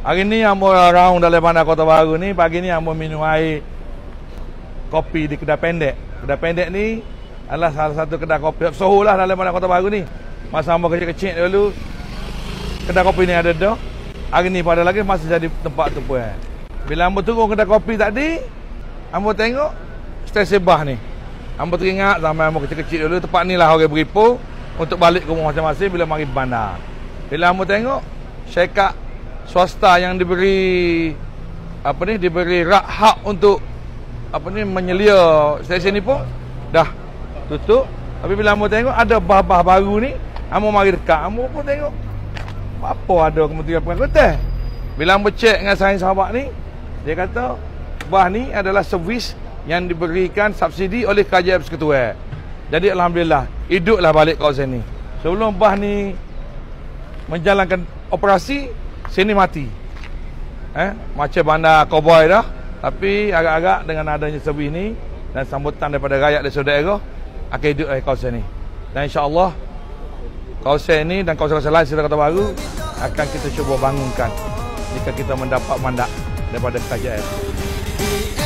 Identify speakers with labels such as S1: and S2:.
S1: Hari ni amo round dalam bandar Kota Baru ni pagi ni amo minum air kopi di kedai pendek. Kedai pendek ni adalah salah satu kedai kopi soho lah dalam bandar Kota Baru ni. Masa amo kecil-kecil dulu kedai kopi ni ada dah. Hari ni pada lagi masih jadi tempat tu pun. Bila amo turun kedai kopi tadi, amo tengok stesen bah ni. Amo teringat zaman amo kecil-kecil dulu tempat ni lah orang beripu untuk balik ke rumah masing-masing bila mari bandar. Bila amo tengok syekak swasta yang diberi apa ni diberi hak hak untuk apa ni menyelia stesen ni pun dah tutup. Tapi bila kamu tengok ada bah-bah baru ni kamu mari dekat kamu pun tengok apa ada kementerian pengangkutan? Bila kamu cek dengan sains sahabat ni dia kata bah ni adalah servis yang diberikan subsidi oleh kerajaan persekutuan. Jadi Alhamdulillah hiduplah balik kawasan ni. Sebelum bah ni menjalankan operasi sini mati. Eh, macam bandar cowboy dah. Tapi agak-agak dengan adanya servis ni dan sambutan daripada rakyat di saudara akan hidup di kawasan ni. Dan insya-Allah kawasan ini dan kawasan-kawasan lain Seri Kota Baru akan kita cuba bangunkan jika kita mendapat mandat daripada kerajaan.